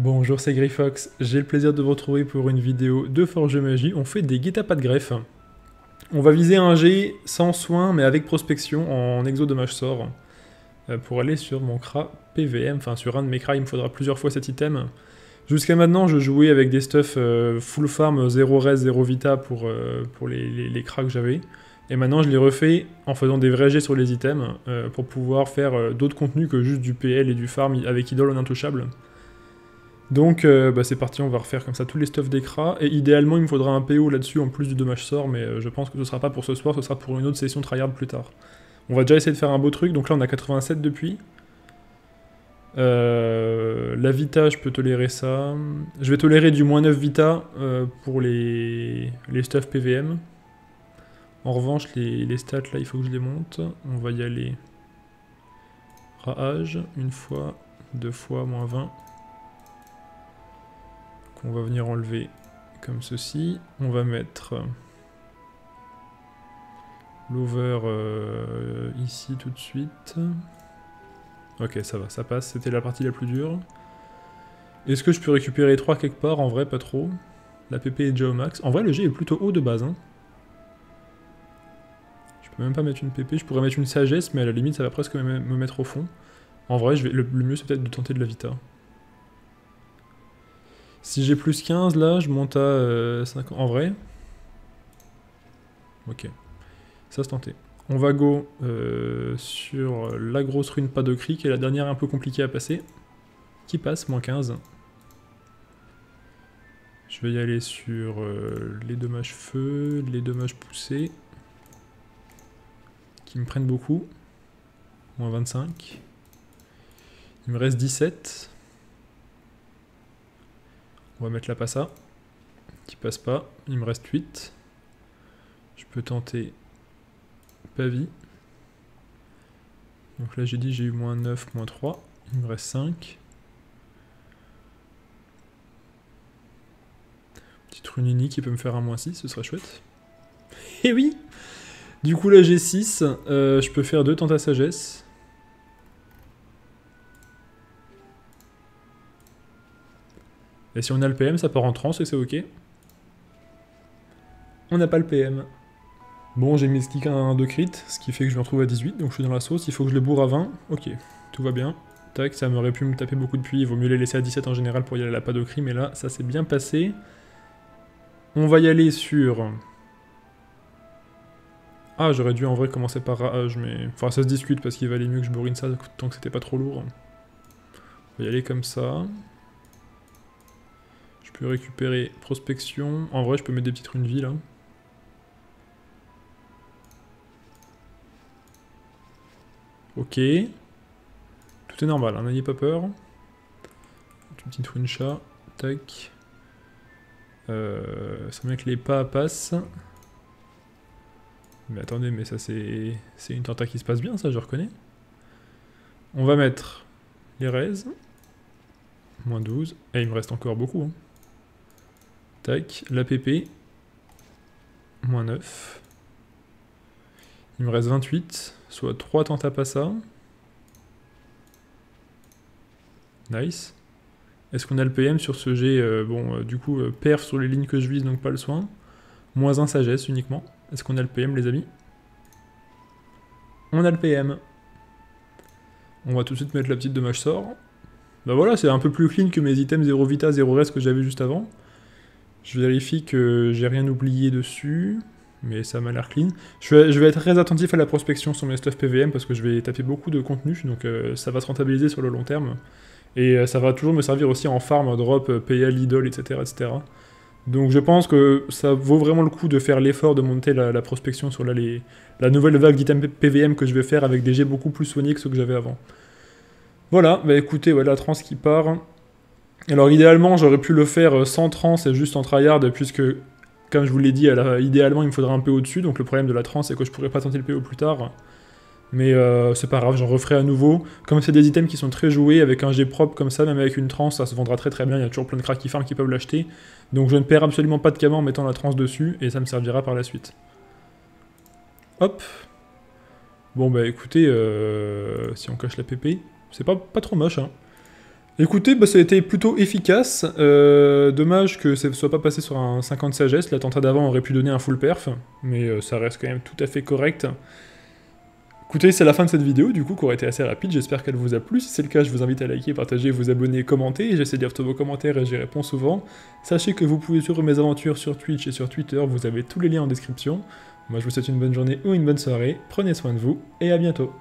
Bonjour, c'est Greyfox. J'ai le plaisir de vous retrouver pour une vidéo de Forge Magie. On fait des guet pas de greffe. On va viser un G sans soin, mais avec prospection en exo dommage sort. Euh, pour aller sur mon Kra PVM, enfin sur un de mes Kra, il me faudra plusieurs fois cet item. Jusqu'à maintenant, je jouais avec des stuffs euh, full farm, 0 res, 0 vita pour, euh, pour les, les, les que j'avais. Et maintenant, je les refais en faisant des vrais jets sur les items pour pouvoir faire d'autres contenus que juste du PL et du farm avec idole en intouchable. Donc euh, bah, c'est parti, on va refaire comme ça tous les stuffs d'écra. Et idéalement, il me faudra un PO là-dessus en plus du dommage sort, mais euh, je pense que ce sera pas pour ce soir, ce sera pour une autre session tryhard plus tard. On va déjà essayer de faire un beau truc, donc là on a 87 depuis. Euh, la Vita, je peux tolérer ça. Je vais tolérer du moins 9 Vita pour les, les stuffs PVM. En revanche, les, les, stats là, il faut que je les monte. On va y aller. Rage, une fois, deux fois, moins 20 qu'on va venir enlever comme ceci. On va mettre euh, l'over euh, ici tout de suite. Ok, ça va, ça passe. C'était la partie la plus dure. Est-ce que je peux récupérer 3 quelque part? En vrai, pas trop. La PP est déjà au max. En vrai, le G est plutôt haut de base. Hein. Je peux même pas mettre une PP. Je pourrais mettre une sagesse, mais à la limite, ça va presque me mettre au fond. En vrai, le mieux, c'est peut-être de tenter de la Vita. Si j'ai plus 15, là, je monte à 5 euh, En vrai Ok. Ça, se tenté. On va go euh, sur la grosse rune pas de cri, qui est la dernière un peu compliquée à passer. Qui passe, moins 15. Je vais y aller sur euh, les dommages feu, les dommages poussés. Qui me prennent beaucoup. Moins 25. Il me reste 17. On va mettre la passa, qui passe pas. Il me reste 8. Je peux tenter Pavi. Donc là j'ai dit j'ai eu moins 9, moins 3. Il me reste 5. Petite runini qui peut me faire un moins 6, ce serait chouette. Et eh oui Du coup là j'ai 6. Euh, je peux faire 2 tentes à sagesse. Et si on a le PM, ça part en trans et c'est ok. On n'a pas le PM. Bon, j'ai mis ce un 2 crit, ce qui fait que je me retrouve à 18, donc je suis dans la sauce. Il faut que je les bourre à 20. Ok, tout va bien. Tac, ça m'aurait pu me taper beaucoup de puits. Il vaut mieux les laisser à 17 en général pour y aller à la pas de cri, mais là, ça s'est bien passé. On va y aller sur... Ah, j'aurais dû en vrai commencer par Rage, mais... Enfin, ça se discute parce qu'il valait mieux que je bourrine ça tant que c'était pas trop lourd. On va y aller comme ça peux récupérer prospection. En vrai, je peux mettre des petites runes vie là. Ok. Tout est normal, hein, n'ayez pas peur. Une petite rune chat. Tac. Euh, ça met que les pas passent. Mais attendez, mais ça c'est une tenta qui se passe bien, ça je reconnais. On va mettre les raises. Moins 12. Et il me reste encore beaucoup. Hein. Tac, l'APP. Moins 9. Il me reste 28, soit 3 ça. Nice. Est-ce qu'on a le PM sur ce G euh, Bon, euh, du coup, euh, perf sur les lignes que je vise, donc pas le soin. Moins 1 sagesse uniquement. Est-ce qu'on a le PM, les amis? On a le PM. On va tout de suite mettre la petite dommage sort. Bah voilà, c'est un peu plus clean que mes items 0 vita, 0 reste que j'avais juste avant. Je vérifie que j'ai rien oublié dessus, mais ça m'a l'air clean. Je vais, être très attentif à la prospection sur mes stuff PVM parce que je vais taper beaucoup de contenu, donc euh, ça va se rentabiliser sur le long terme. Et euh, ça va toujours me servir aussi en farm, drop, euh, PL, idol, etc., etc. Donc je pense que ça vaut vraiment le coup de faire l'effort de monter la, prospection sur la, nouvelle vague d'items PVM que je vais faire avec des jets beaucoup plus soignés que ceux que j'avais avant. Voilà, bah écoutez, voilà la trans qui part. Alors idéalement, j'aurais pu le faire euh, sans trans et juste en tryhard, puisque, comme je vous l'ai dit, idéalement, il me faudrait un PO dessus, donc le problème de la trans, c'est que je pourrais pas tenter le PO plus tard. Mais euh, c'est pas grave, j'en referai à nouveau. Comme c'est des items qui sont très joués, avec un G propre comme ça, même avec une trans, ça se vendra très très bien, il y a toujours plein de cracks qui farm qui peuvent l'acheter. Donc je ne perds absolument pas de cama en mettant la trans dessus, et ça me servira par la suite. Hop Bon bah écoutez, euh, si on cache la PP, c'est pas, pas trop moche, hein. Écoutez, bah, ça a été plutôt efficace. Euh, dommage que ça ne soit pas passé sur un 50 sagesse. L'attentat d'avant aurait pu donner un full perf, mais euh, ça reste quand même tout à fait correct. Écoutez, c'est la fin de cette vidéo, du coup, qui aurait été assez rapide. J'espère qu'elle vous a plu. Si c'est le cas, je vous invite à liker, partager, vous abonner, commenter. J'essaie de lire tous vos commentaires et j'y réponds souvent. Sachez que vous pouvez suivre mes aventures sur Twitch et sur Twitter. Vous avez tous les liens en description. Moi, je vous souhaite une bonne journée ou une bonne soirée. Prenez soin de vous et à bientôt.